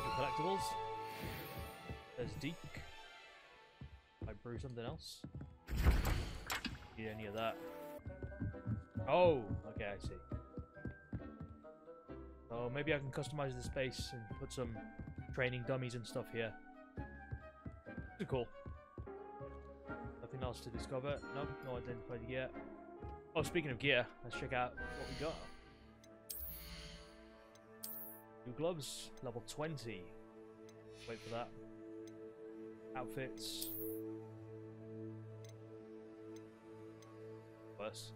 Collectibles. There's Deek. I brew something else. Need any of that. Oh, okay, I see. Oh, maybe I can customize the space and put some training dummies and stuff here. Pretty cool. Nothing else to discover. Nope, no identified yet. Oh, speaking of gear, let's check out what we got. New gloves, level 20. Wait for that. Outfits. Worse.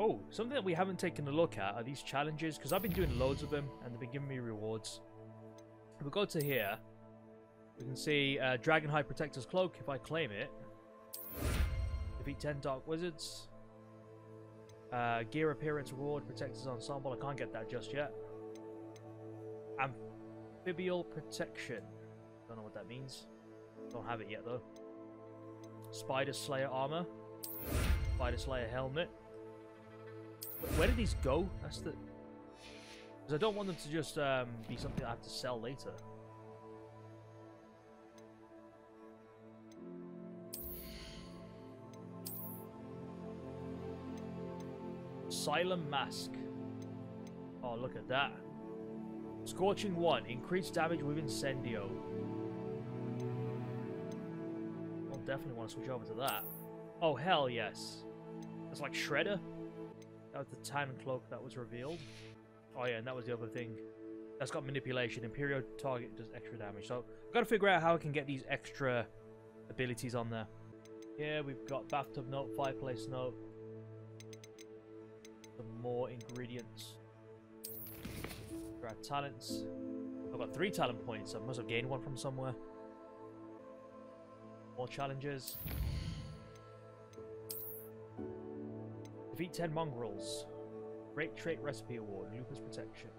Oh, something that we haven't taken a look at are these challenges, because I've been doing loads of them, and they've been giving me rewards. If we go to here, we can see uh, Dragonhide Protector's Cloak, if I claim it. Defeat 10 Dark Wizards. Uh, gear Appearance Reward, Protector's Ensemble, I can't get that just yet. Amphibial Protection. Don't know what that means. Don't have it yet though. Spider Slayer armor. Spider Slayer helmet. Where did these go? That's the... Because I don't want them to just um, be something I have to sell later. Asylum Mask. Oh, look at that. Scorching 1. Increased damage with Incendio. I'll definitely want to switch over to that. Oh, hell yes. That's like Shredder. That was the Time Cloak that was revealed. Oh yeah, and that was the other thing. That's got manipulation. Imperial target does extra damage. So, I've got to figure out how I can get these extra abilities on there. Yeah, we've got Bathtub Note, Fireplace Note. Some more ingredients. For our talents. I've got three talent points. I must have gained one from somewhere. More challenges. Defeat 10 mongrels. Great Trait Recipe Award. Lupus Protection.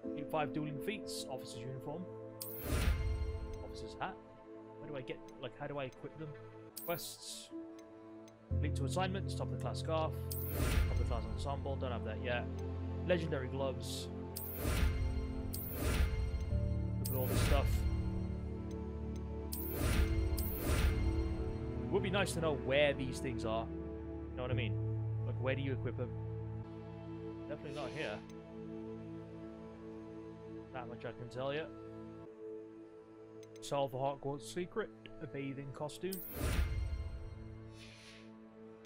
Complete 5 dueling feats. Officer's uniform. Officer's hat. Where do I get, like, how do I equip them? Quests. Complete 2 assignments. Top of the class scarf. Top of the class ensemble. Don't have that yet. Legendary gloves. Look at all this stuff. It would be nice to know where these things are. You know what I mean? Like, where do you equip them? Definitely not here. That much I can tell you. Solve the Hogwarts secret. A bathing costume.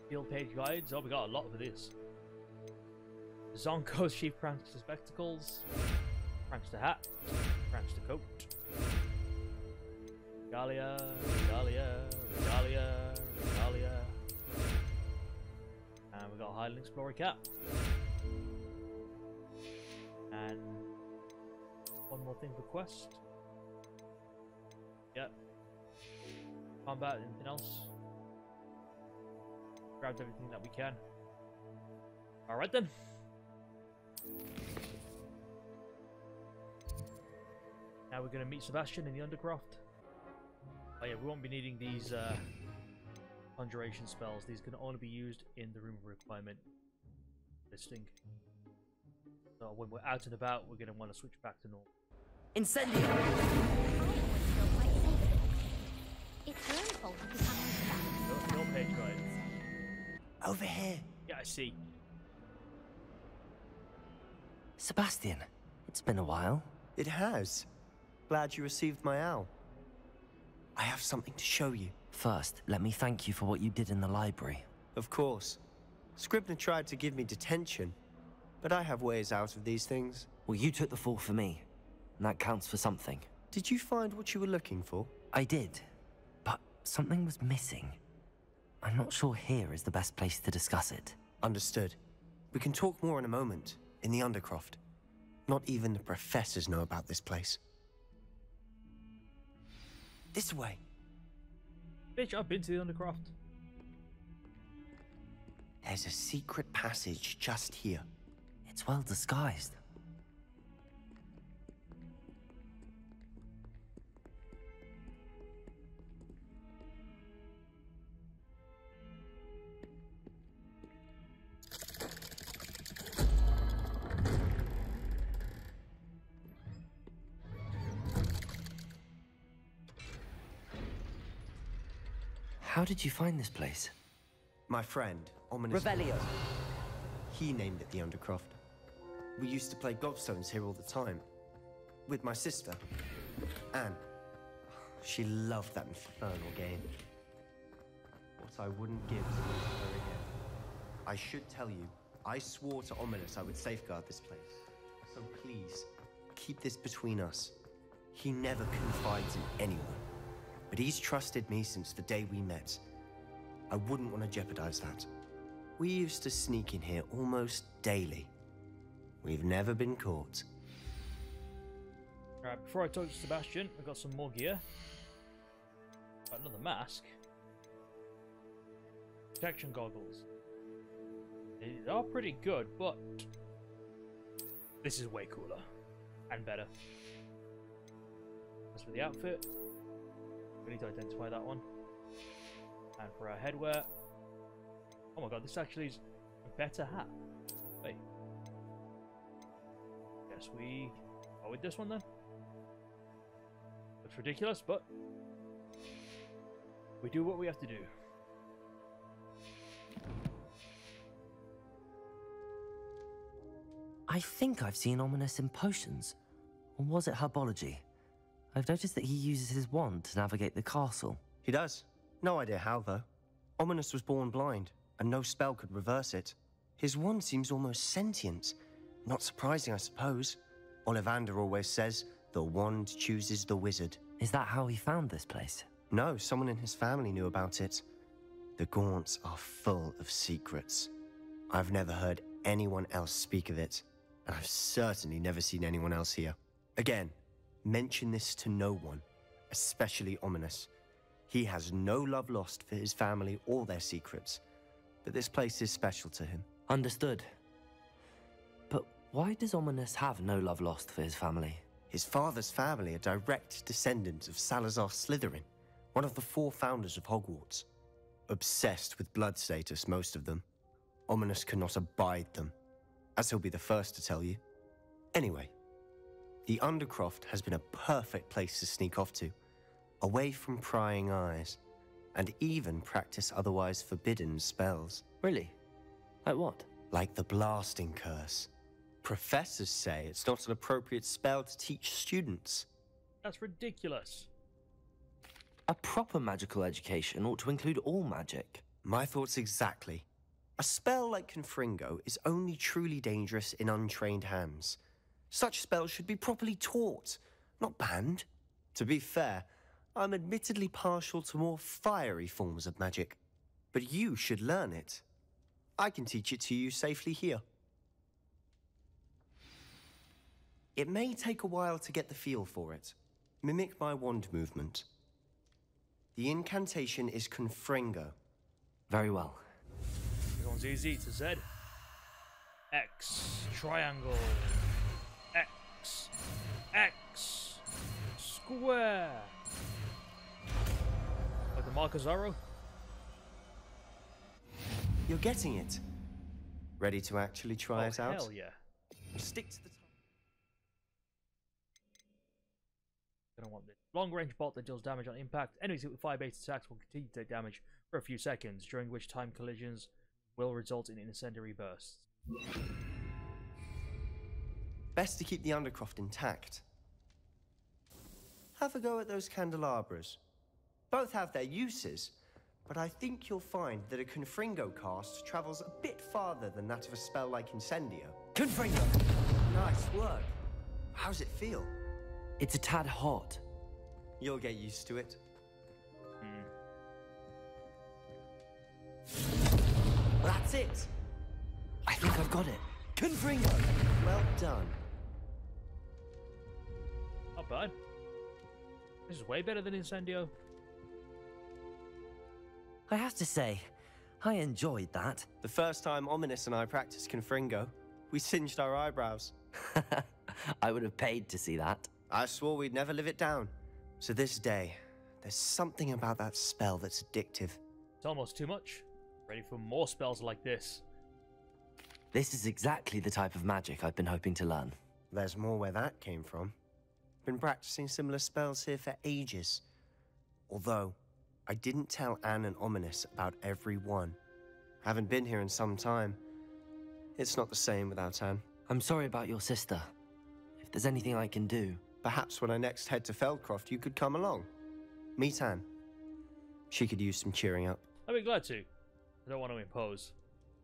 Field page guides. Oh, we got a lot of this. Zonko's chief prankster spectacles. Prankster hat. Prankster coat. Regalia, regalia, regalia, regalia. And we got a Highland Explorer cap. And one more thing for quest. Yep. Combat, anything else? Grabbed everything that we can. Alright then. Now we're going to meet Sebastian in the Undercroft. Oh yeah, we won't be needing these uh, conjuration spells. These can only be used in the Room of Requirement listing. So when we're out and about, we're going to want to switch back to normal. Incendio! It's her own fault if you can't Your, your page guide. Over here. Yeah, I see. Sebastian, it's been a while. It has. Glad you received my owl. I have something to show you. First, let me thank you for what you did in the library. Of course. Scribner tried to give me detention, but I have ways out of these things. Well, you took the fall for me, and that counts for something. Did you find what you were looking for? I did, but something was missing. I'm not sure here is the best place to discuss it. Understood. We can talk more in a moment, in the Undercroft. Not even the professors know about this place. This way. Bitch, I've been to the Undercroft. There's a secret passage just here. It's well disguised. How did you find this place? My friend, Ominis... Revelio. He named it the Undercroft. We used to play gobstones here all the time. With my sister, Anne. She loved that infernal game. What I wouldn't give to meet her again. I should tell you, I swore to Ominis I would safeguard this place. So please, keep this between us. He never confides in anyone. But he's trusted me since the day we met. I wouldn't want to jeopardize that. We used to sneak in here almost daily. We've never been caught. Alright, before I talk to Sebastian, I've got some more gear. Another mask. Protection goggles. They are pretty good, but this is way cooler and better. for the outfit. We need to identify that one. And for our headwear. Oh my god, this actually is a better hat. Wait. Guess we go with this one then. Looks ridiculous, but we do what we have to do. I think I've seen Ominis in potions. Or was it herbology? I've noticed that he uses his wand to navigate the castle. He does. No idea how, though. Ominis was born blind, and no spell could reverse it. His wand seems almost sentient. Not surprising, I suppose. Ollivander always says, the wand chooses the wizard. Is that how he found this place? No, someone in his family knew about it. The Gaunts are full of secrets. I've never heard anyone else speak of it, and I've certainly never seen anyone else here. Again, mention this to no one, especially Ominis. He has no love lost for his family or their secrets, but this place is special to him. Understood. But why does Ominis have no love lost for his family? His father's family are direct descendants of Salazar Slytherin, one of the four founders of Hogwarts. Obsessed with blood status, most of them. Ominis cannot abide them, as he'll be the first to tell you. Anyway, the Undercroft has been a perfect place to sneak off to, away from prying eyes, and even practice otherwise forbidden spells. Really? Like what? Like the Blasting Curse. Professors say it's not an appropriate spell to teach students. That's ridiculous. A proper magical education ought to include all magic. My thoughts exactly. A spell like Confringo is only truly dangerous in untrained hands. Such spells should be properly taught, not banned. To be fair, I'm admittedly partial to more fiery forms of magic. But you should learn it. I can teach it to you safely here. It may take a while to get the feel for it. Mimic my wand movement. The incantation is Confringo. Very well. One's easy to Z. X. Triangle. X. X. Square. Like the Mark of Zorro? You're getting it. Ready to actually try oh, it out? Hell yeah. Stick to the Gonna want this. Long range bolt that deals damage on impact. Enemies hit with fire based attacks will continue to take damage for a few seconds, during which time collisions will result in incendiary bursts. Best to keep the Undercroft intact. Have a go at those candelabras. Both have their uses, but I think you'll find that a Confringo cast travels a bit farther than that of a spell like Incendio. Confringo! Nice work. How's it feel? It's a tad hot. You'll get used to it. Hmm. That's it! I think I've got it. Confringo! Well done. Not bad. This is way better than Incendio. I have to say, I enjoyed that. The first time Ominis and I practiced Confringo, we singed our eyebrows. I would have paid to see that. I swore we'd never live it down. So this day, there's something about that spell that's addictive. It's almost too much. Ready for more spells like this. This is exactly the type of magic I've been hoping to learn. There's more where that came from. Been practicing similar spells here for ages. Although, I didn't tell Anne and Ominis about every one. Haven't been here in some time. It's not the same without Anne. I'm sorry about your sister. If there's anything I can do. Perhaps when I next head to Feldcroft, you could come along. Meet Anne. She could use some cheering up. I'd be glad to. I don't want to impose.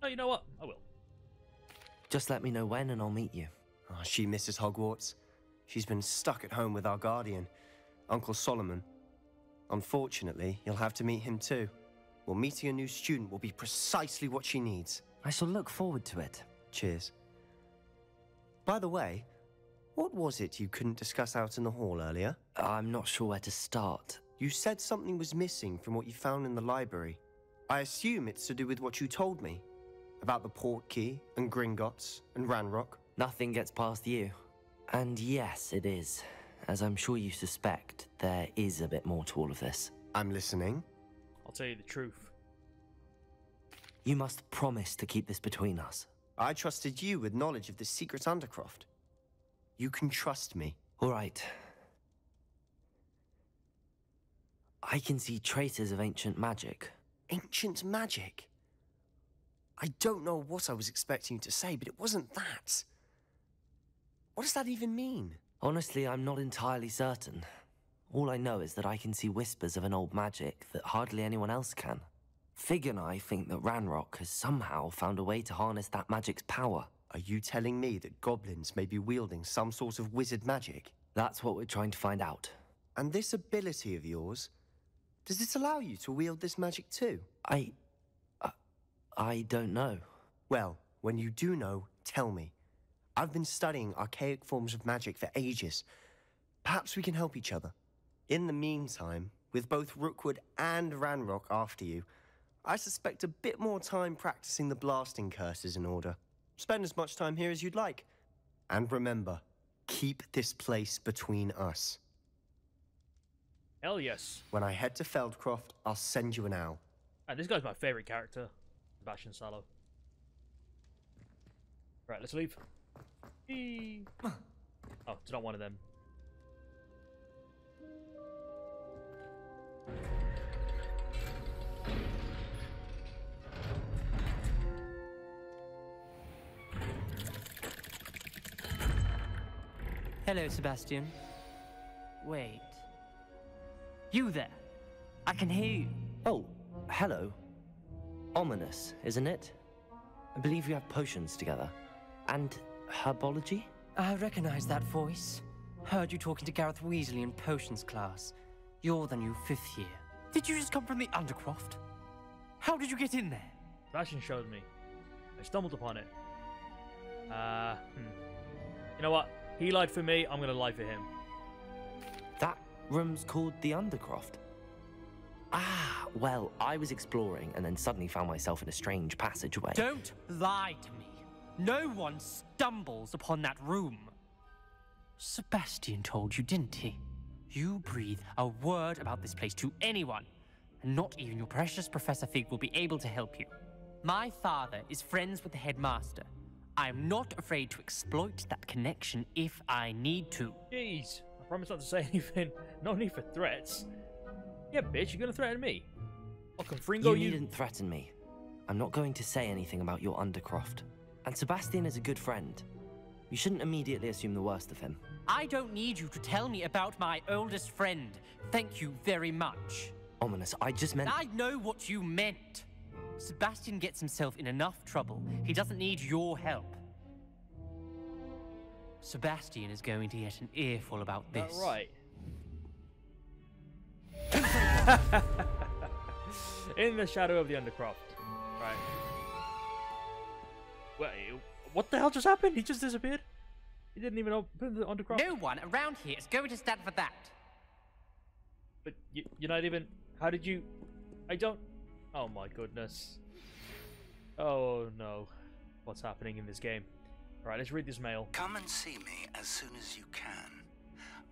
Oh, you know what? I will. Just let me know when and I'll meet you. Oh, she misses Hogwarts. She's been stuck at home with our guardian, Uncle Solomon. Unfortunately, you'll have to meet him too. Well, meeting a new student will be precisely what she needs. I shall look forward to it. Cheers. By the way, what was it you couldn't discuss out in the hall earlier? I'm not sure where to start. You said something was missing from what you found in the library. I assume it's to do with what you told me about the Portkey and Gringotts and Ranrock. Nothing gets past you. And yes, it is. as I'm sure you suspect, there is a bit more to all of this. I'm listening. I'll tell you the truth. You must promise to keep this between us. I trusted you with knowledge of this secret Undercroft. You can trust me. All right. I can see traces of ancient magic. Ancient magic? I don't know what I was expecting you to say, but it wasn't that. What does that even mean? Honestly, I'm not entirely certain. All I know is that I can see whispers of an old magic that hardly anyone else can. Fig and I think that Ranrock has somehow found a way to harness that magic's power. Are you telling me that goblins may be wielding some sort of wizard magic? That's what we're trying to find out. And this ability of yours, does it allow you to wield this magic too? I. Uh, I don't know. Well, when you do know, tell me. I've been studying archaic forms of magic for ages. Perhaps we can help each other. In the meantime, with both Rookwood and Ranrock after you, I suspect a bit more time practicing the blasting curse is in order. Spend as much time here as you'd like. And remember, keep this place between us. Hell yes. When I head to Feldcroft, I'll send you an owl. And this guy's my favorite character, Sebastian Sallow. Right, let's leave. Eee. Oh, it's not one of them. Hello, Sebastian. Wait. You there? I can hear you. Oh, hello. Ominis, isn't it? I believe you have potions together. And herbology? I recognize that voice. Heard you talking to Gareth Weasley in potions class. You're the new fifth year. Did you just come from the Undercroft? How did you get in there? Sebastian showed me. I stumbled upon it. Uh, hmm. You know what? He lied for me, I'm gonna lie for him. That room's called the Undercroft. Ah, well, I was exploring and then suddenly found myself in a strange passageway. Don't lie to me. No one stumbles upon that room. Sebastian told you, didn't he? You breathe a word about this place to anyone, and not even your precious Professor Fig will be able to help you. My father is friends with the headmaster. I am not afraid to exploit that connection if I need to. Jeez, I promise not to say anything. No need for threats. Yeah, bitch, you're gonna threaten me. I'll confringo you you. needn't threaten me. I'm not going to say anything about your Undercroft. And Sebastian is a good friend. You shouldn't immediately assume the worst of him. I don't need you to tell me about my oldest friend. Thank you very much. Ominis, I just meant. I know what you meant. Sebastian gets himself in enough trouble. He doesn't need your help. Sebastian is going to get an earful about That this. right. In the shadow of the Undercroft. Right. Wait, eh, what the hell just happened? He just disappeared? He didn't even open the Undercroft? No one around here is going to stand for that. But you, you're not even... How did you... I don't... Oh my goodness. Oh no. What's happening in this game? Alright, let's read this mail. Come and see me as soon as you can.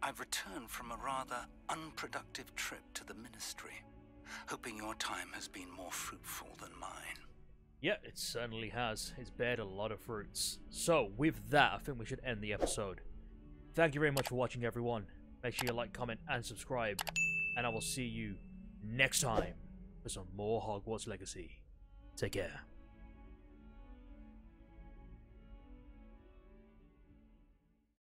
I've returned from a rather unproductive trip to the Ministry, hoping your time has been more fruitful than mine. Yeah, it certainly has. It's bared a lot of fruits. So, with that, I think we should end the episode. Thank you very much for watching, everyone. Make sure you like, comment, and subscribe. And I will see you next time for some more Hogwarts Legacy. Take care.